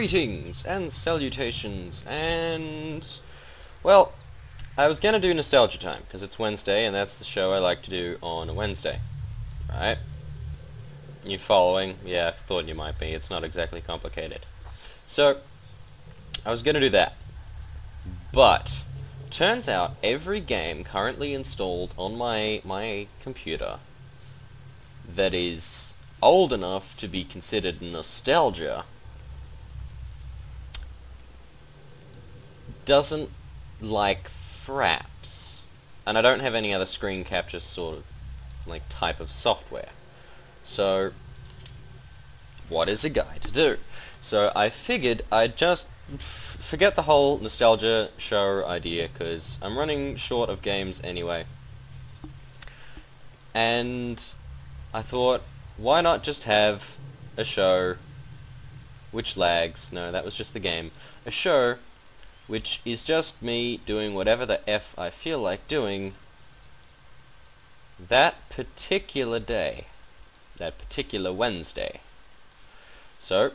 Greetings and salutations and... Well, I was going to do Nostalgia Time because it's Wednesday and that's the show I like to do on a Wednesday. Right? You following? Yeah, I thought you might be. It's not exactly complicated. So, I was going to do that. But, turns out every game currently installed on my, my computer that is old enough to be considered nostalgia doesn't like fraps. And I don't have any other screen capture sort of like type of software. So what is a guy to do? So I figured I'd just forget the whole nostalgia show idea because I'm running short of games anyway. And I thought, why not just have a show which lags, no, that was just the game, a show which is just me doing whatever the F I feel like doing that particular day, that particular Wednesday. So,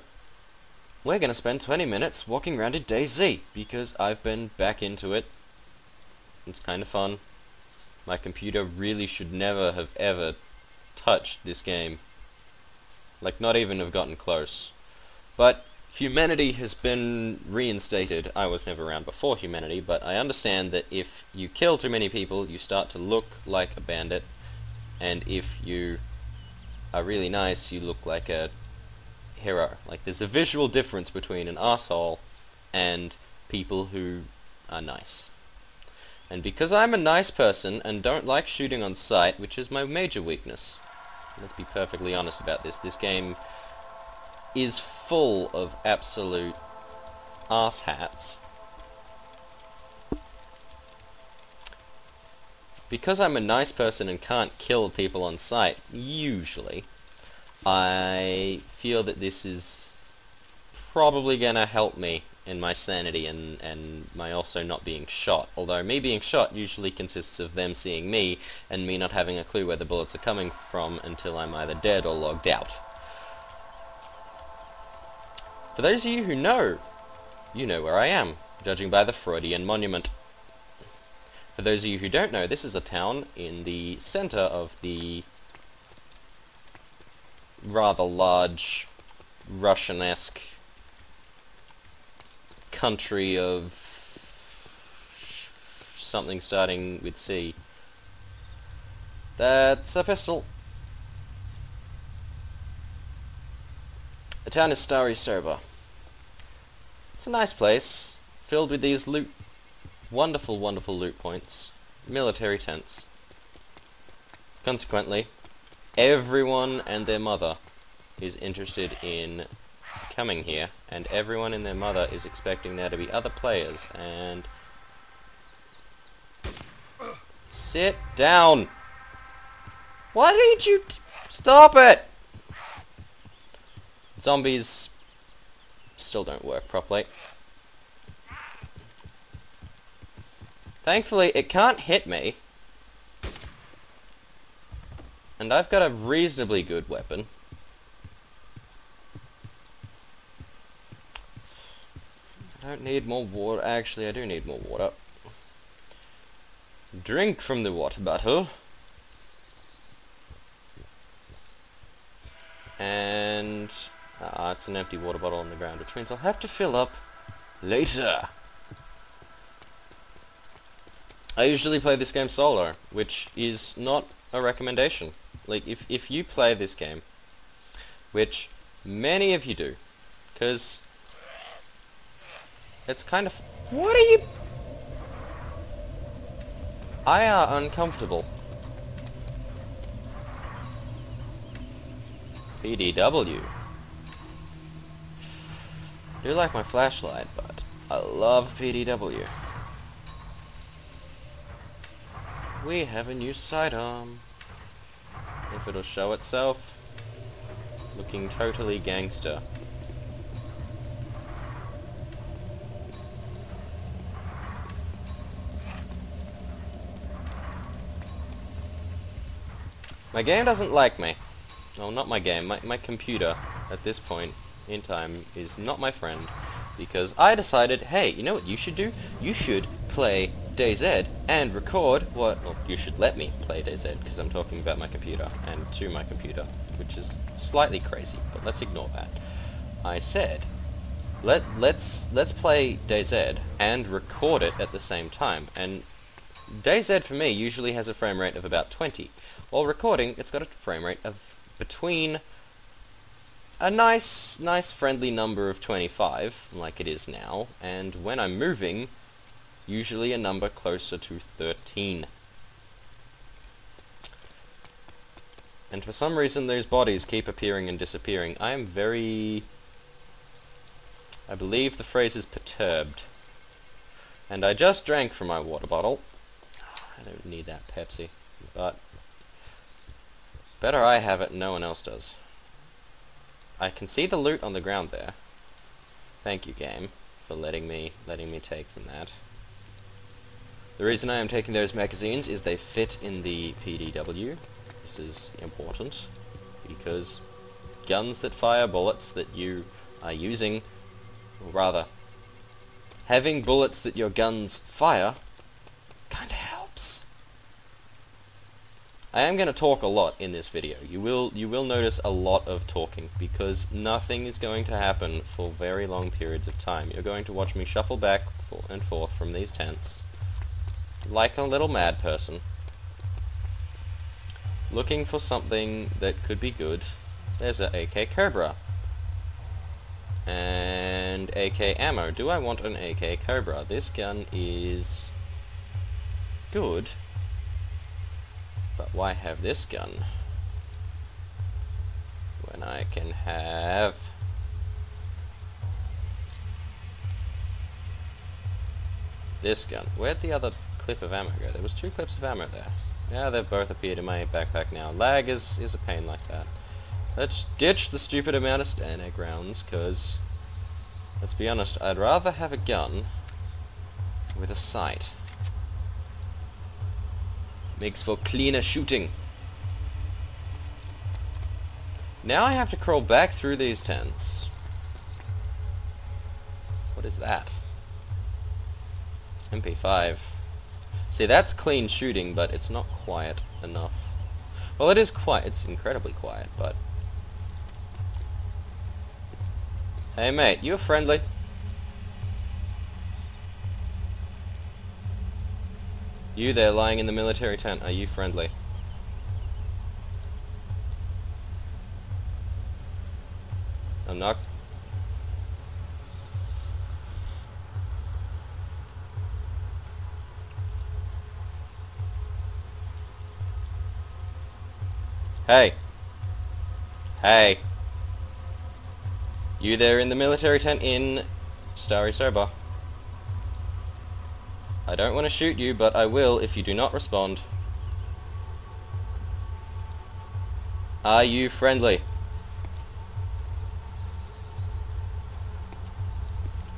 we're going to spend 20 minutes walking around in DayZ, because I've been back into it. It's kind of fun. My computer really should never have ever touched this game. Like, not even have gotten close. But, humanity has been reinstated. I was never around before humanity, but I understand that if you kill too many people, you start to look like a bandit, and if you are really nice, you look like a hero. Like, there's a visual difference between an asshole and people who are nice. And because I'm a nice person and don't like shooting on sight, which is my major weakness, let's be perfectly honest about this, this game is full of absolute asshats. Because I'm a nice person and can't kill people on sight, usually, I feel that this is probably gonna help me in my sanity and, and my also not being shot. Although me being shot usually consists of them seeing me and me not having a clue where the bullets are coming from until I'm either dead or logged out. For those of you who know, you know where I am, judging by the Freudian monument. For those of you who don't know, this is a town in the center of the rather large Russian-esque country of something starting with C. That's a pistol. Town is Stary Sobor. It's a nice place, filled with these loot, wonderful, wonderful loot points, military tents. Consequently, everyone and their mother is interested in coming here, and everyone and their mother is expecting there to be other players, and... Sit down! Why did you... Stop it! Zombies still don't work properly. Thankfully, it can't hit me. And I've got a reasonably good weapon. I don't need more water. Actually, I do need more water. Drink from the water bottle. And uh, it's an empty water bottle on the ground, which means I'll have to fill up later. I usually play this game solo, which is not a recommendation. Like, if, if you play this game, which many of you do, because it's kind of... What are you... I are uncomfortable. PDW. Do like my flashlight, but I love PDW. We have a new sidearm. If it'll show itself. Looking totally gangster. My game doesn't like me. Well, not my game, my, my computer, at this point, in time is not my friend because I decided, hey, you know what you should do? You should play DayZ and record what, well, you should let me play DayZ because I'm talking about my computer and to my computer, which is slightly crazy, but let's ignore that. I said, let, let's, let's play DayZ and record it at the same time, and DayZ for me usually has a frame rate of about 20, while recording it's got a frame rate of between a nice, nice friendly number of 25, like it is now, and when I'm moving, usually a number closer to 13. And for some reason those bodies keep appearing and disappearing. I am very... I believe the phrase is perturbed. And I just drank from my water bottle. I don't need that Pepsi, but... Better I have it no one else does. I can see the loot on the ground there. Thank you, game, for letting me letting me take from that. The reason I am taking those magazines is they fit in the PDW. This is important because guns that fire bullets that you are using, or rather, having bullets that your guns fire, I am going to talk a lot in this video. You will you will notice a lot of talking because nothing is going to happen for very long periods of time. You're going to watch me shuffle back and forth from these tents like a little mad person looking for something that could be good. There's a AK Kobra and AK ammo. Do I want an AK Kobra? This gun is good but why have this gun? When I can have... This gun. Where'd the other clip of ammo go? There was two clips of ammo there. Yeah, they've both appeared in my backpack now. Lag is, is a pain like that. Let's ditch the stupid amount of STANAG rounds, because, let's be honest, I'd rather have a gun with a sight. Makes for cleaner shooting. Now I have to crawl back through these tents. What is that? MP5. See, that's clean shooting, but it's not quiet enough. Well, it is quiet. It's incredibly quiet, but... Hey, mate, you're friendly? You there lying in the military tent, are you friendly? I'm not... Hey! Hey! You there in the military tent in Stary Sobor? I don't want to shoot you, but I will if you do not respond. Are you friendly?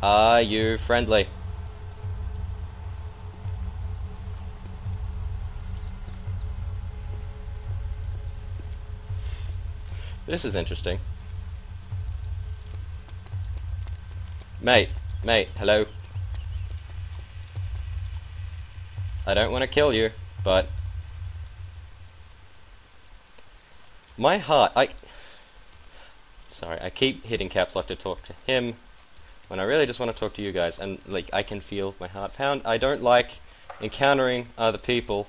Are you friendly? This is interesting. Mate, mate, hello. I don't want to kill you, but... My heart, I... Sorry, I keep hitting caps lock to talk to him when I really just want to talk to you guys, and like I can feel my heart pound. I don't like encountering other people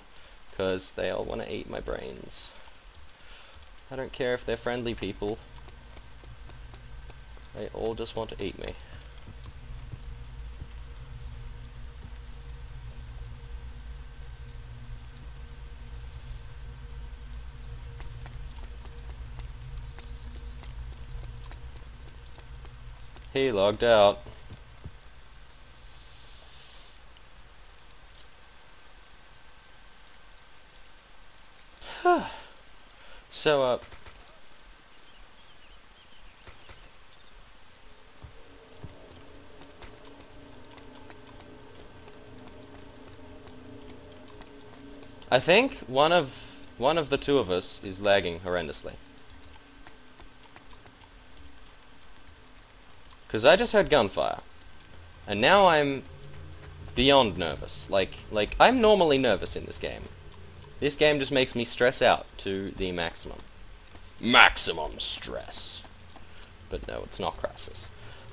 because they all want to eat my brains. I don't care if they're friendly people. They all just want to eat me. Logged out. so, uh... I think one of one of the two of us is lagging horrendously. Because I just heard gunfire. And now I'm beyond nervous. Like, like, I'm normally nervous in this game. This game just makes me stress out to the maximum. Maximum stress. But no, it's not Crysis.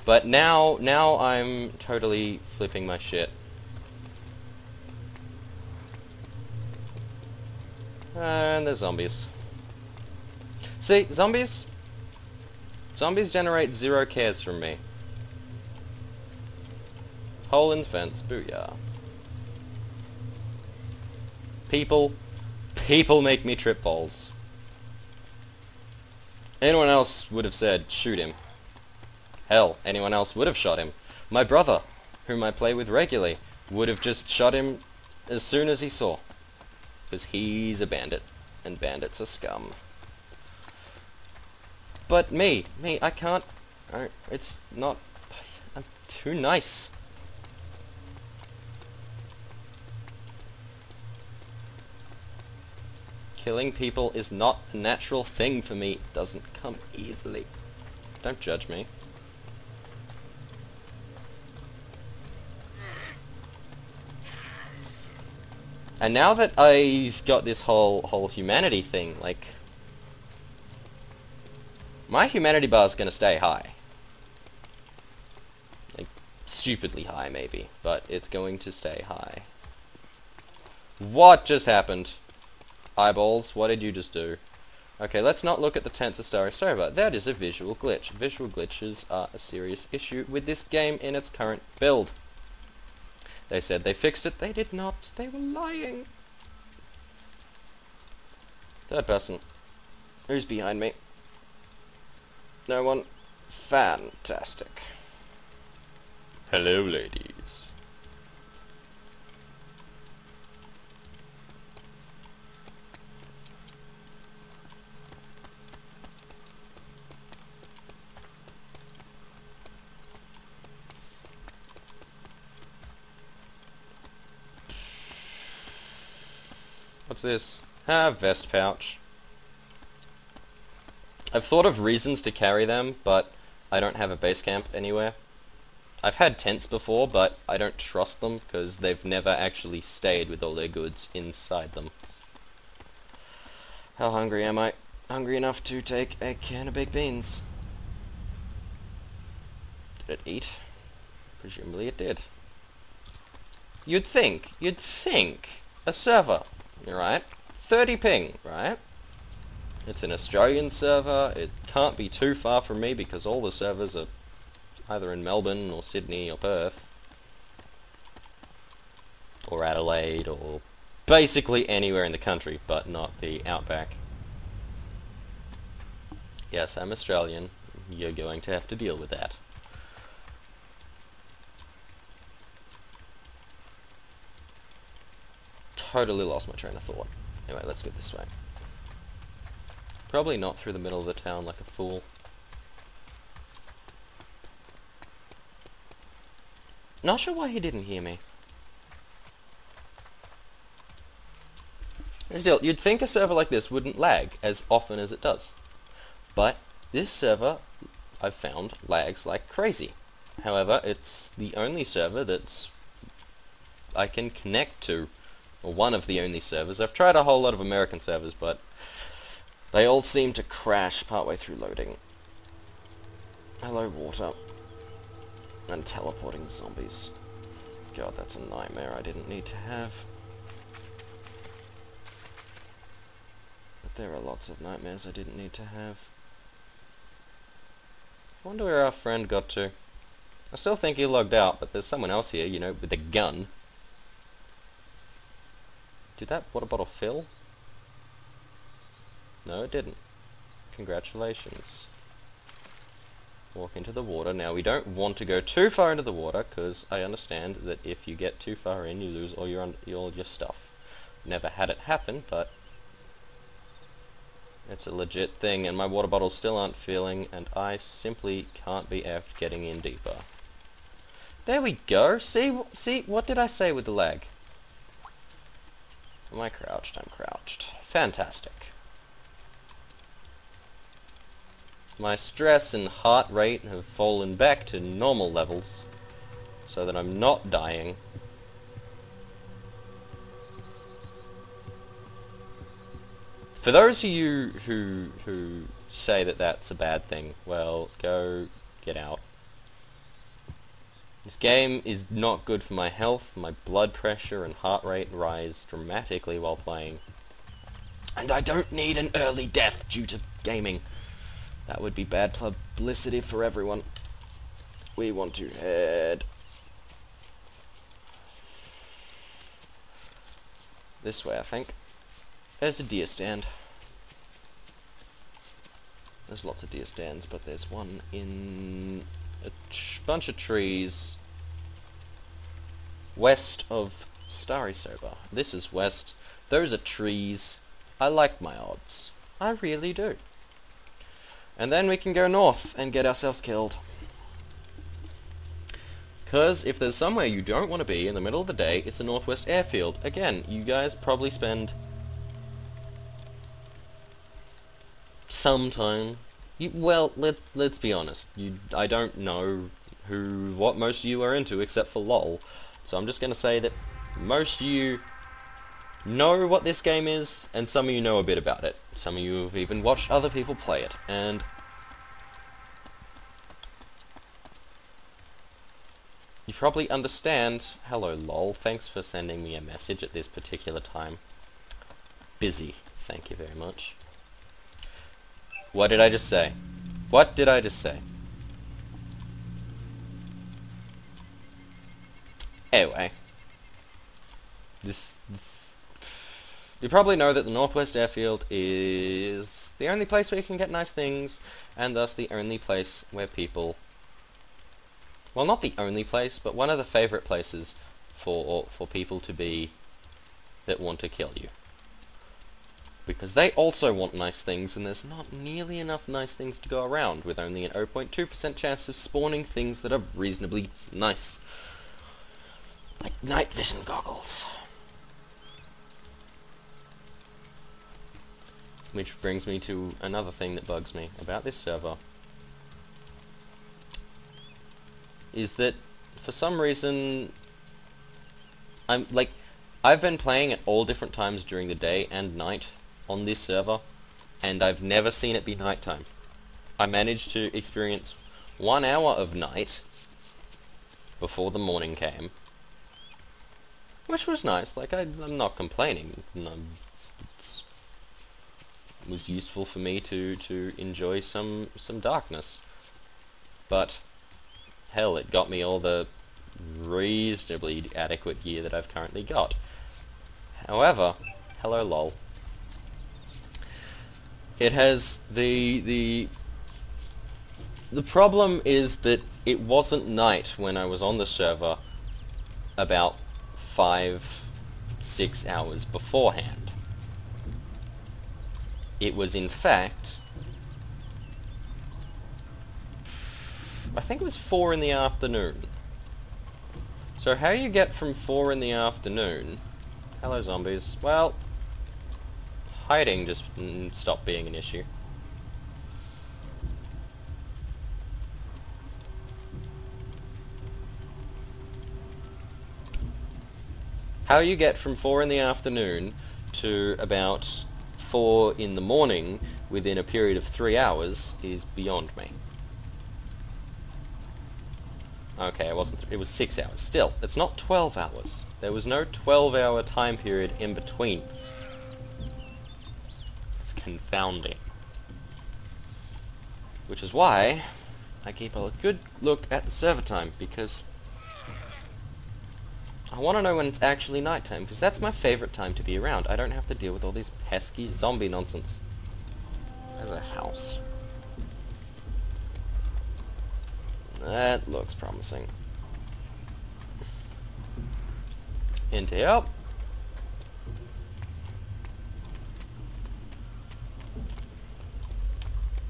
But now, now I'm totally flipping my shit. And there's zombies. See, zombies... Zombies generate zero cares from me. Hole in the fence, booyah. People, people make me trip balls. Anyone else would have said, shoot him. Hell, anyone else would have shot him. My brother, whom I play with regularly, would have just shot him as soon as he saw. Because he's a bandit, and bandits are scum. But me, me, I can't, I, it's not, I'm too nice. Killing people is not a natural thing for me. It doesn't come easily. Don't judge me. And now that I've got this whole whole humanity thing, like my humanity bar is going to stay high. Like stupidly high maybe, but it's going to stay high. What just happened? Eyeballs, what did you just do? Okay, let's not look at the Tensor Story server. That is a visual glitch. Visual glitches are a serious issue with this game in its current build. They said they fixed it. They did not. They were lying. Third person. Who's behind me? No one? Fantastic. Hello, ladies. What's this? Ah, vest pouch. I've thought of reasons to carry them, but I don't have a base camp anywhere. I've had tents before, but I don't trust them because they've never actually stayed with all their goods inside them. How hungry am I? Hungry enough to take a can of baked beans. Did it eat? Presumably it did. You'd think, you'd think, a server right? 30 ping, right? It's an Australian server. It can't be too far from me because all the servers are either in Melbourne or Sydney or Perth. Or Adelaide or basically anywhere in the country but not the outback. Yes, I'm Australian. You're going to have to deal with that. Totally lost my train of thought. Anyway, let's go this way. Probably not through the middle of the town like a fool. Not sure why he didn't hear me. Still, you'd think a server like this wouldn't lag as often as it does. But this server, I've found, lags like crazy. However, it's the only server that's I can connect to or one of the only servers. I've tried a whole lot of American servers, but they all seem to crash partway through loading. Hello, water. And teleporting zombies. God, that's a nightmare I didn't need to have. But there are lots of nightmares I didn't need to have. I wonder where our friend got to. I still think he logged out, but there's someone else here, you know, with a gun. Did that water bottle fill? No, it didn't. Congratulations. Walk into the water. Now, we don't want to go too far into the water, because I understand that if you get too far in, you lose all your, all your stuff. Never had it happen, but it's a legit thing, and my water bottles still aren't filling, and I simply can't be effed getting in deeper. There we go. See, see, what did I say with the lag? Am I crouched? I'm crouched. Fantastic. my stress and heart rate have fallen back to normal levels so that I'm not dying. For those of you who who say that that's a bad thing, well, go get out. This game is not good for my health. My blood pressure and heart rate rise dramatically while playing. And I don't need an early death due to gaming. That would be bad publicity for everyone. We want to head this way, I think. There's a deer stand. There's lots of deer stands, but there's one in a bunch of trees west of Stary Sobor. This is west. Those are trees. I like my odds. I really do. And then we can go north and get ourselves killed. Because if there's somewhere you don't want to be in the middle of the day, it's the Northwest Airfield. Again, you guys probably spend some time. You, well, let's let's be honest. You, I don't know who what most of you are into except for LOL. So I'm just going to say that most of you know what this game is, and some of you know a bit about it. Some of you have even watched other people play it, and you probably understand, hello lol, thanks for sending me a message at this particular time. Busy, thank you very much. What did I just say? What did I just say? Anyway. This, this, You probably know that the Northwest Airfield is the only place where you can get nice things, and thus the only place where people... Well, not the only place, but one of the favorite places for for people to be that want to kill you because they also want nice things and there's not nearly enough nice things to go around with only an 0.2% chance of spawning things that are reasonably nice. Like night vision goggles. Which brings me to another thing that bugs me about this server. Is that for some reason I'm like I've been playing at all different times during the day and night on this server, and I've never seen it be nighttime. I managed to experience one hour of night before the morning came, which was nice. Like I, am not complaining. Um, it was useful for me to to enjoy some some darkness, but hell, it got me all the reasonably adequate gear that I've currently got. However, hello lol. It has the the the problem is that it wasn't night when I was on the server about five, six hours beforehand. It was in fact, I think it was four in the afternoon. So how you get from four in the afternoon, hello zombies, well, hiding just stopped being an issue. How you get from 4 in the afternoon to about 4 in the morning within a period of 3 hours is beyond me. Okay, it wasn't. It was 6 hours. Still, it's not 12 hours. There was no 12 hour time period in between confounding. Which is why I keep a good look at the server time, because I want to know when it's actually nighttime, because that's my favorite time to be around. I don't have to deal with all these pesky zombie nonsense. There's a house. That looks promising. Into help.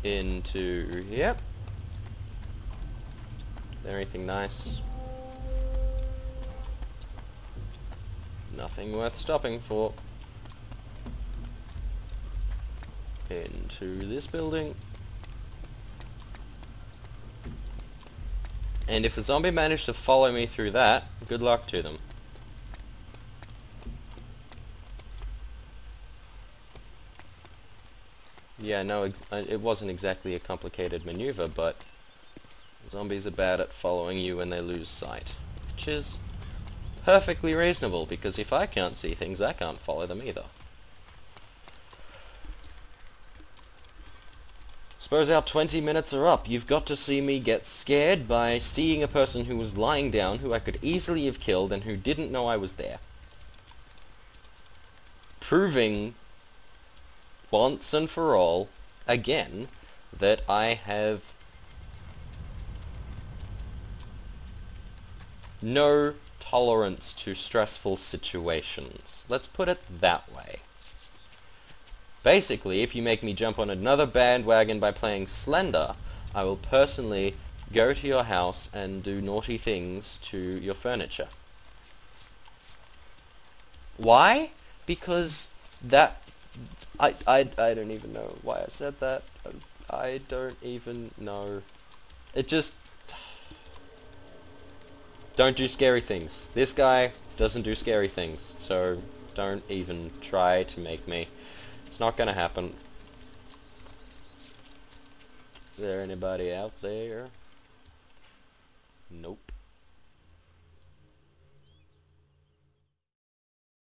into, here. There anything nice? Nothing worth stopping for. Into this building. And if a zombie managed to follow me through that, good luck to them. Yeah, no, uh, it wasn't exactly a complicated maneuver, but zombies are bad at following you when they lose sight. Which is perfectly reasonable, because if I can't see things, I can't follow them either. Suppose our 20 minutes are up. You've got to see me get scared by seeing a person who was lying down, who I could easily have killed, and who didn't know I was there. Proving once and for all, again, that I have no tolerance to stressful situations. Let's put it that way. Basically, if you make me jump on another bandwagon by playing Slender, I will personally go to your house and do naughty things to your furniture. Why? Because that I, I, I don't even know why I said that. Um, I don't even know. It just... Don't do scary things. This guy doesn't do scary things, so don't even try to make me. It's not gonna happen. Is there anybody out there? Nope.